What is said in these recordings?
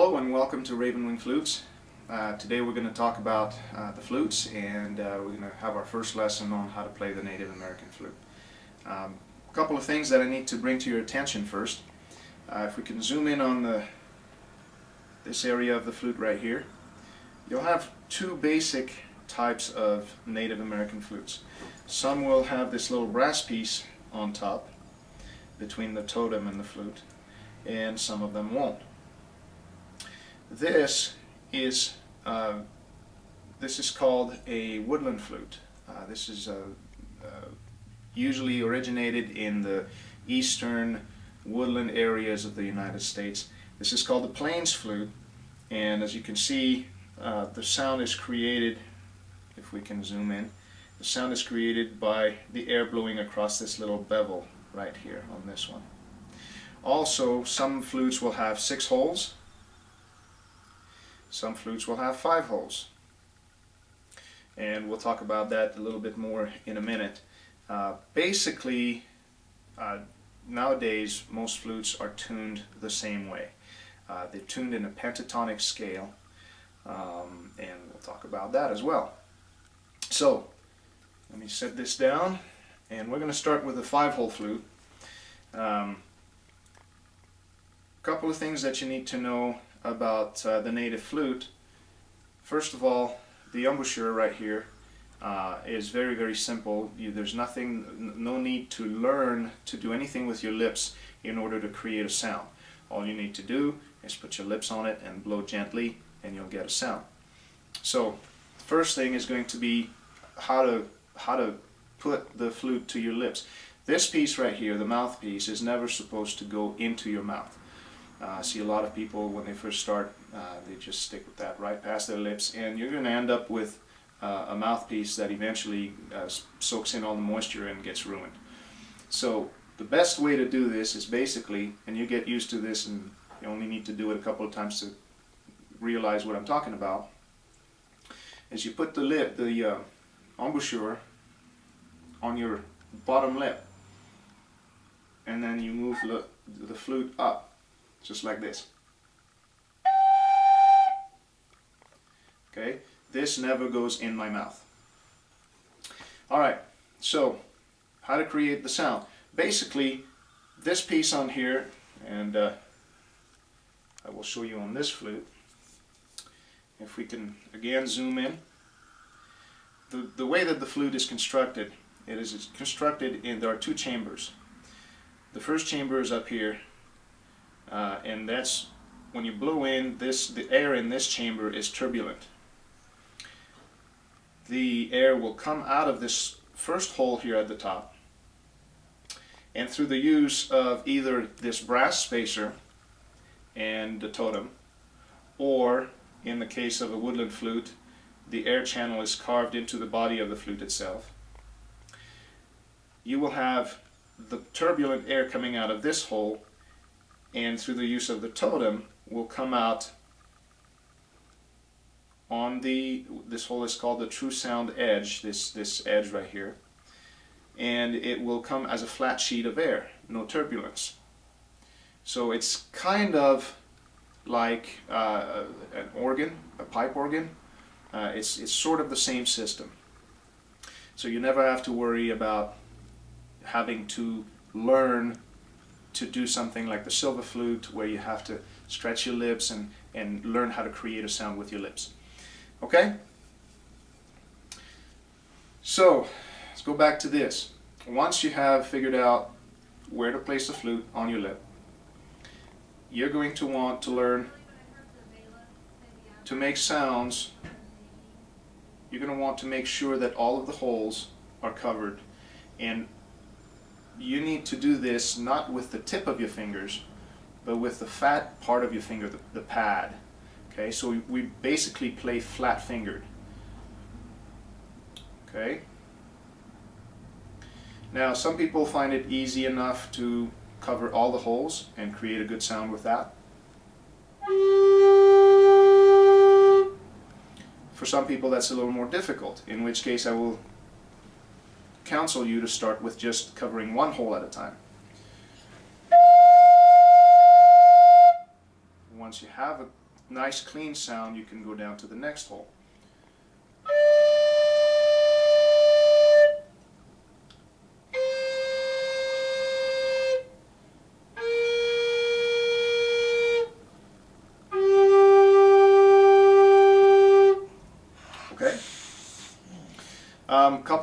Hello and welcome to Ravenwing Flutes. Uh, today we're going to talk about uh, the flutes and uh, we're going to have our first lesson on how to play the Native American flute. Um, a couple of things that I need to bring to your attention first. Uh, if we can zoom in on the this area of the flute right here, you'll have two basic types of Native American flutes. Some will have this little brass piece on top between the totem and the flute and some of them won't. This is uh, this is called a woodland flute. Uh, this is uh, uh, usually originated in the eastern woodland areas of the United States. This is called the plains flute and as you can see uh, the sound is created if we can zoom in the sound is created by the air blowing across this little bevel right here on this one. Also some flutes will have six holes some flutes will have five holes. And we'll talk about that a little bit more in a minute. Uh, basically, uh, nowadays most flutes are tuned the same way. Uh, they're tuned in a pentatonic scale, um, and we'll talk about that as well. So, let me set this down, and we're going to start with a five-hole flute. A um, couple of things that you need to know about uh, the native flute, first of all, the embouchure right here uh, is very, very simple. You, there's nothing, no need to learn to do anything with your lips in order to create a sound. All you need to do is put your lips on it and blow gently and you'll get a sound. So, the first thing is going to be how to, how to put the flute to your lips. This piece right here, the mouthpiece, is never supposed to go into your mouth. Uh, I see a lot of people when they first start, uh, they just stick with that right past their lips, and you're going to end up with uh, a mouthpiece that eventually soaks in all the moisture and gets ruined. So the best way to do this is basically, and you get used to this, and you only need to do it a couple of times to realize what I'm talking about, is you put the lip, the uh, embouchure, on your bottom lip, and then you move the flute up just like this. Okay, this never goes in my mouth. Alright, so how to create the sound. Basically, this piece on here, and uh, I will show you on this flute, if we can again zoom in, the, the way that the flute is constructed, it is constructed in, there are two chambers. The first chamber is up here, uh, and that's when you blow in this the air in this chamber is turbulent. The air will come out of this first hole here at the top and through the use of either this brass spacer and the totem or in the case of a woodland flute the air channel is carved into the body of the flute itself. You will have the turbulent air coming out of this hole and through the use of the totem will come out on the this hole is called the true sound edge this this edge right here and it will come as a flat sheet of air no turbulence. So it's kind of like uh, an organ a pipe organ. Uh, it's it's sort of the same system. So you never have to worry about having to learn to do something like the silver flute where you have to stretch your lips and, and learn how to create a sound with your lips. Okay? So, let's go back to this. Once you have figured out where to place the flute on your lip, you're going to want to learn to make sounds. You're going to want to make sure that all of the holes are covered and you need to do this not with the tip of your fingers, but with the fat part of your finger, the, the pad. Okay, so we, we basically play flat fingered. Okay. Now some people find it easy enough to cover all the holes and create a good sound with that. For some people that's a little more difficult, in which case I will counsel you to start with just covering one hole at a time. Once you have a nice clean sound, you can go down to the next hole.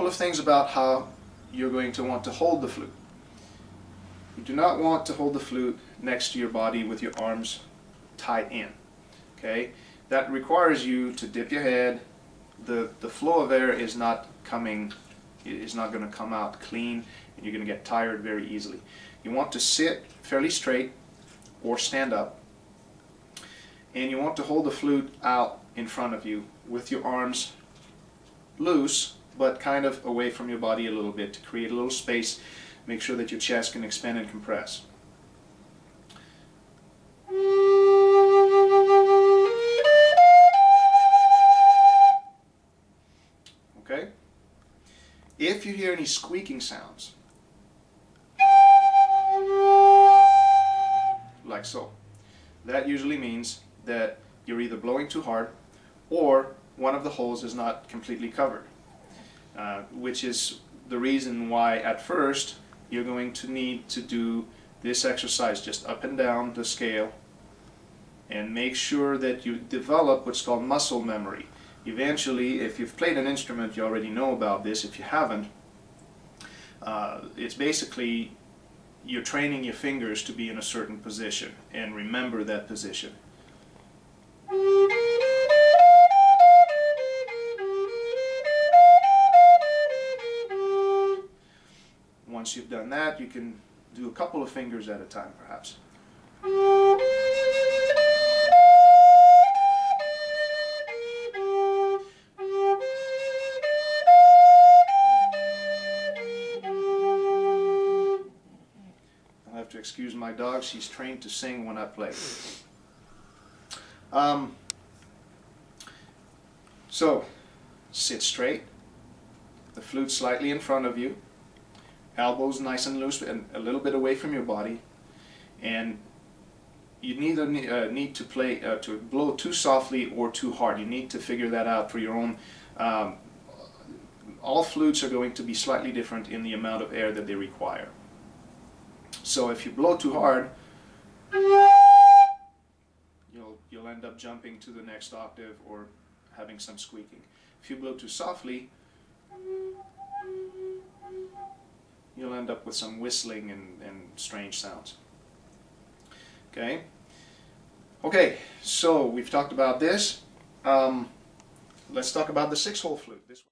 Couple of things about how you're going to want to hold the flute. You do not want to hold the flute next to your body with your arms tied in. Okay, that requires you to dip your head. The the flow of air is not coming, is not going to come out clean, and you're going to get tired very easily. You want to sit fairly straight or stand up, and you want to hold the flute out in front of you with your arms loose but kind of away from your body a little bit to create a little space. Make sure that your chest can expand and compress. Okay? If you hear any squeaking sounds, like so, that usually means that you're either blowing too hard or one of the holes is not completely covered. Uh, which is the reason why at first you're going to need to do this exercise just up and down the scale and make sure that you develop what's called muscle memory. Eventually, if you've played an instrument, you already know about this. If you haven't, uh, it's basically you're training your fingers to be in a certain position and remember that position. Once you've done that, you can do a couple of fingers at a time, perhaps. I'll have to excuse my dog. She's trained to sing when I play. Um, so, sit straight, the flute slightly in front of you, elbows nice and loose and a little bit away from your body. And you neither need, uh, need to play uh, to blow too softly or too hard. You need to figure that out for your own um, all flutes are going to be slightly different in the amount of air that they require. So if you blow too hard you'll you'll end up jumping to the next octave or having some squeaking. If you blow too softly you'll end up with some whistling and, and strange sounds. Okay? Okay, so we've talked about this. Um, let's talk about the six-hole flute. This